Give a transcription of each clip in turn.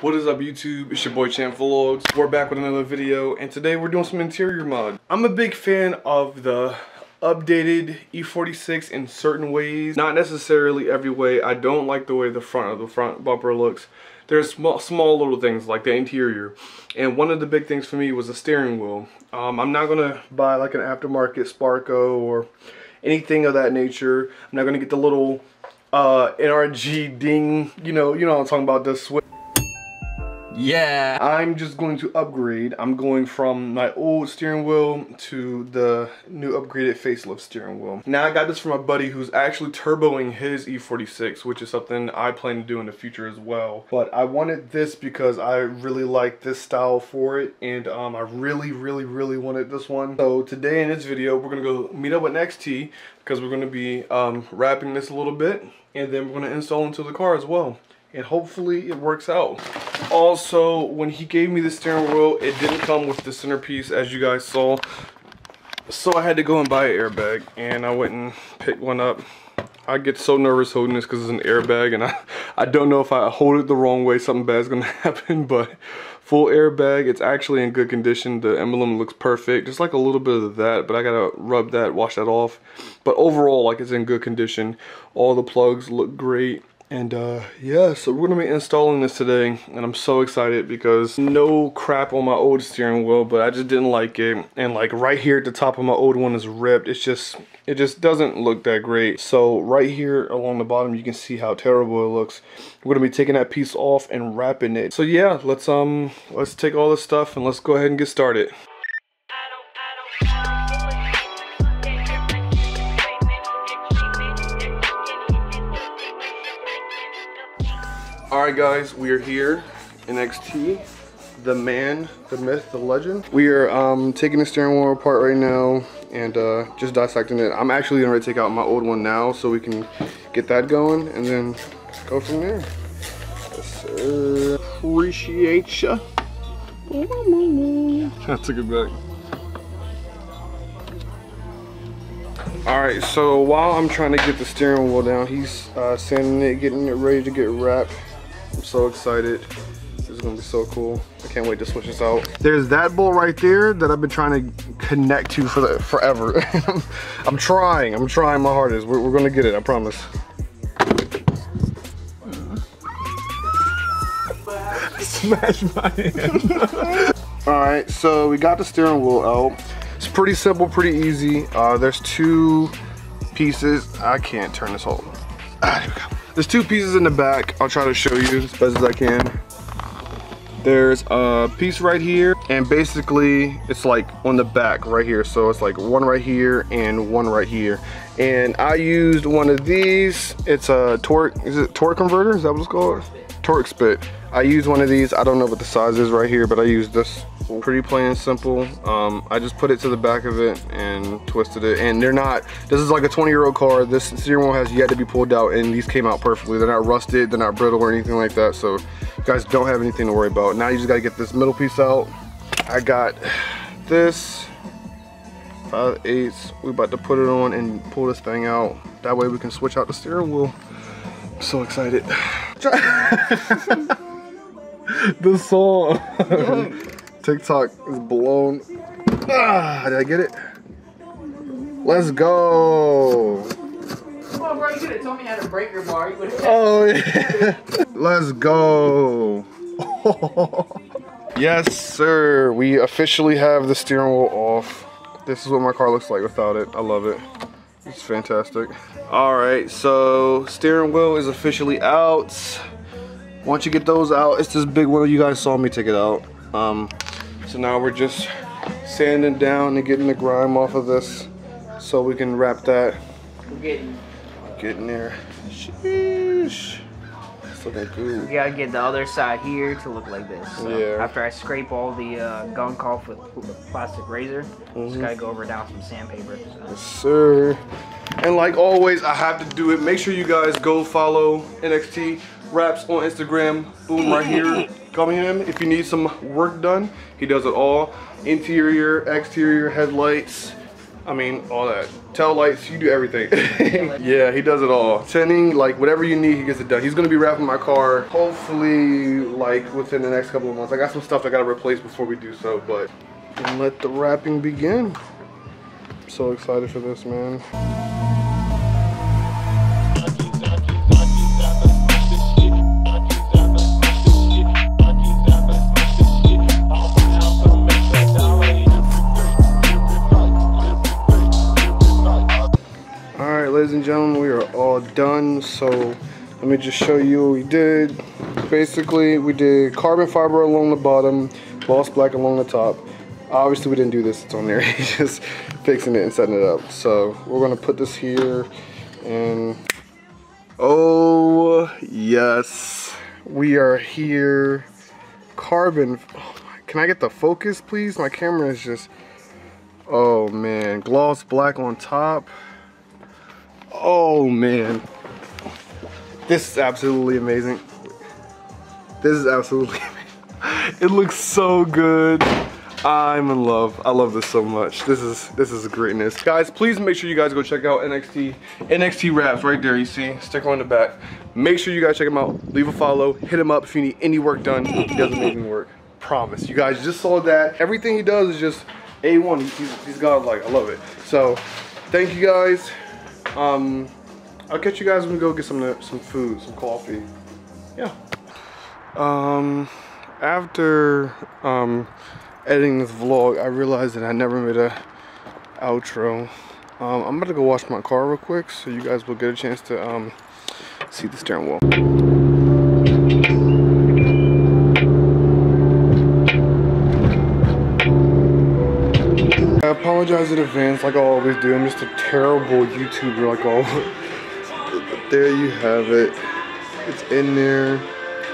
What is up YouTube? It's your boy Champ Vlogs. We're back with another video and today we're doing some interior mod. I'm a big fan of the updated E46 in certain ways. Not necessarily every way. I don't like the way the front of the front bumper looks. There's small, small little things like the interior. And one of the big things for me was the steering wheel. Um, I'm not gonna buy like an aftermarket Sparco or anything of that nature. I'm not gonna get the little uh, NRG ding, you know, you know what I'm talking about, the switch. Yeah. I'm just going to upgrade. I'm going from my old steering wheel to the new upgraded facelift steering wheel. Now I got this from a buddy who's actually turboing his E46, which is something I plan to do in the future as well. But I wanted this because I really like this style for it and um, I really, really, really wanted this one. So today in this video, we're gonna go meet up with NXT because we're gonna be um, wrapping this a little bit and then we're gonna install into the car as well and hopefully it works out. Also, when he gave me the steering wheel, it didn't come with the centerpiece as you guys saw. So I had to go and buy an airbag and I went and picked one up. I get so nervous holding this because it's an airbag and I, I don't know if I hold it the wrong way something bad is gonna happen but full airbag it's actually in good condition the emblem looks perfect just like a little bit of that but I gotta rub that wash that off but overall like it's in good condition all the plugs look great and uh, yeah, so we're gonna be installing this today and I'm so excited because no crap on my old steering wheel, but I just didn't like it. And like right here at the top of my old one is ripped. It's just, it just doesn't look that great. So right here along the bottom, you can see how terrible it looks. We're gonna be taking that piece off and wrapping it. So yeah, let's um, let's take all this stuff and let's go ahead and get started. Alright guys, we are here, NXT, the man, the myth, the legend. We are um, taking the steering wheel apart right now and uh, just dissecting it. I'm actually gonna take out my old one now so we can get that going and then go from there. Yes. Appreciate ya. I took it back. Alright, so while I'm trying to get the steering wheel down, he's uh, sanding it, getting it ready to get wrapped. I'm so excited. This is gonna be so cool. I can't wait to switch this out. There's that bolt right there that I've been trying to connect to for the, forever. I'm trying, I'm trying my hardest. We're, we're gonna get it, I promise. Smash my hand. All right, so we got the steering wheel out. It's pretty simple, pretty easy. Uh, there's two pieces. I can't turn this whole. Ah, there we go. There's two pieces in the back. I'll try to show you as best as I can. There's a piece right here and basically it's like on the back right here. So it's like one right here and one right here. And I used one of these. It's a torque, is it torque converter? Is that what it's called? Torx bit. I used one of these. I don't know what the size is right here, but I used this pretty plain and simple. Um, I just put it to the back of it and twisted it. And they're not, this is like a 20 year old car. This steering wheel has yet to be pulled out and these came out perfectly. They're not rusted, they're not brittle or anything like that. So you guys don't have anything to worry about. Now you just gotta get this middle piece out. I got this, 5 eighths. We about to put it on and pull this thing out. That way we can switch out the steering wheel. I'm so excited. the song. TikTok is blown. Ah, did I get it? Let's go. Come bro, you could have told me how to break your bar. You. Oh yeah. Let's go. yes, sir. We officially have the steering wheel off. This is what my car looks like without it. I love it. It's fantastic. All right, so steering wheel is officially out. Once you get those out, it's this big one. You guys saw me take it out. Um, so now we're just sanding down and getting the grime off of this so we can wrap that. We're getting. Getting there. Sheesh. Looking good. We gotta get the other side here to look like this. So Yeah. After I scrape all the uh, gunk off with with a plastic razor, just gotta go over down some sandpaper. So. Yes, sir. And like always, I have to do it. Make sure you guys go follow NXT Wraps on Instagram. Boom, right here. Come him if you need some work done. He does it all. Interior, exterior, headlights, I mean, all that. Tail lights, you do everything. yeah, he does it all. Tinting, like whatever you need, he gets it done. He's gonna be wrapping my car, hopefully, like within the next couple of months. I got some stuff I gotta replace before we do so, but let the wrapping begin. I'm so excited for this, man. Done. So let me just show you what we did. Basically, we did carbon fiber along the bottom, gloss black along the top. Obviously we didn't do this, it's on there. just fixing it and setting it up. So we're gonna put this here and oh yes, we are here. Carbon, can I get the focus please? My camera is just, oh man, gloss black on top. Oh man. This is absolutely amazing. This is absolutely amazing. It looks so good. I'm in love. I love this so much. This is this is greatness. Guys, please make sure you guys go check out NXT NXT Wraps right there. You see, sticker on the back. Make sure you guys check him out. Leave a follow. Hit him up if you need any work done. He does amazing work. Promise. You guys just saw that. Everything he does is just A1. He's, he's got like I love it. So, thank you guys. Um, I'll catch you guys when we go get some some food, some coffee. Yeah. Um, after um, editing this vlog, I realized that I never made a outro. Um, I'm about to go wash my car real quick, so you guys will get a chance to um, see the steering wheel. Apologize in advance like I always do. I'm just a terrible YouTuber like all. But there you have it. It's in there.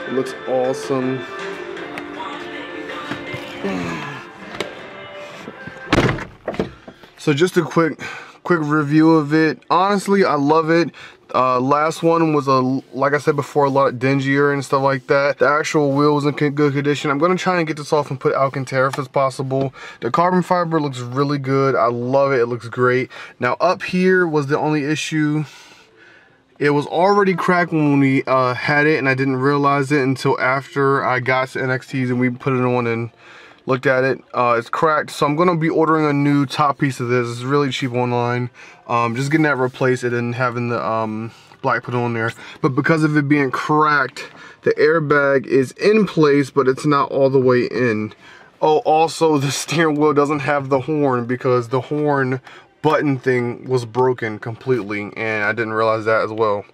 It looks awesome. So just a quick quick review of it. Honestly, I love it. Uh, last one was a, like I said before, a lot dingier and stuff like that. The actual wheel was in good condition. I'm gonna try and get this off and put Alcantara if it's possible. The carbon fiber looks really good. I love it, it looks great. Now up here was the only issue. It was already cracked when we uh, had it and I didn't realize it until after I got to NXTs and we put it on and looked at it. Uh, it's cracked, so I'm gonna be ordering a new top piece of this. It's really cheap online. Um, just getting that replaced and having the um, black put on there. But because of it being cracked, the airbag is in place, but it's not all the way in. Oh, also the steering wheel doesn't have the horn because the horn button thing was broken completely and I didn't realize that as well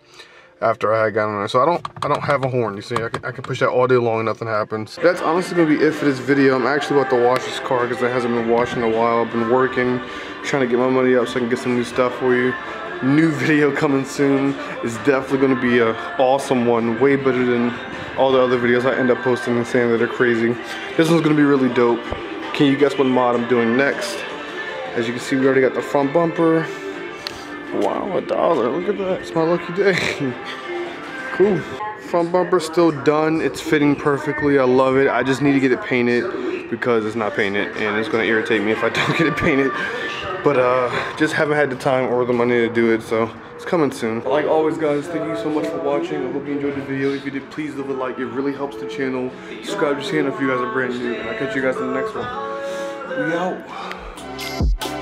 after I had gotten on there. So I don't I don't have a horn, you see. I can, I can push that all day long nothing happens. That's honestly gonna be it for this video. I'm actually about to wash this car because it hasn't been washed in a while. I've been working, trying to get my money up so I can get some new stuff for you. New video coming soon. It's definitely gonna be a awesome one, way better than all the other videos I end up posting and saying that are crazy. This one's gonna be really dope. Can you guess what mod I'm doing next? As you can see, we already got the front bumper. Wow, a dollar. Look at that. It's my lucky day. cool. Front bumper still done. It's fitting perfectly. I love it. I just need to get it painted because it's not painted and it's going to irritate me if I don't get it painted. But uh, just haven't had the time or the money to do it, so it's coming soon. Like always, guys, thank you so much for watching. I hope you enjoyed the video. If you did, please leave a like. It really helps the channel. Subscribe to the channel if you guys are brand new. And I'll catch you guys in the next one. We out.